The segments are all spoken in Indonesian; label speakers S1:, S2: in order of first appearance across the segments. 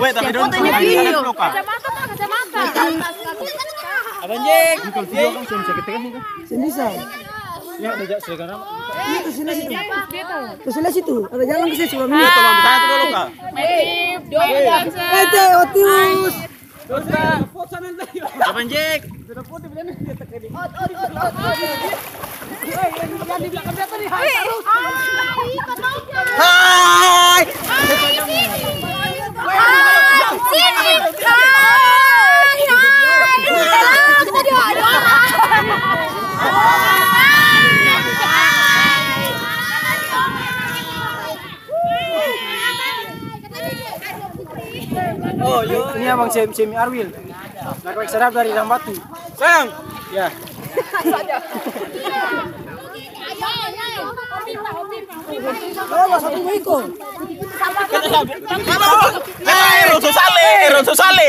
S1: Wait, tapi dong.
S2: Fotonya video.
S3: Kacamata tuh kacamata.
S1: Abang Jek. Kalau video kan bisa ketika sih.
S4: Bisa.
S1: Ya, udah sekarang.
S4: Itu sini situ.
S3: Gitu.
S4: Terus sebelah situ. Ada jalan ke situ. Suami.
S1: Tolong tahan dulu, Kak.
S3: Medip, dancer.
S4: Eh, teh, otius.
S1: Abang Jek. Hai.
S3: Sini. Hai, hai. Halo, kita doa
S1: Oh, yo.
S4: Ini abang Semi, Semi Arwil. Nak sedap dari Rambatu.
S1: Sayang.
S4: Ya. Oh, satu Miko.
S1: Hei, Rosso Sale, Rosso Sale.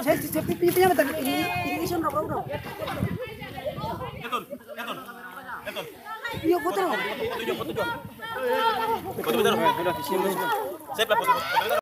S4: Saya saya pipinya betul ini ini sun rok rok. Iya, foto.
S1: Betul, betul. Saya pelapor.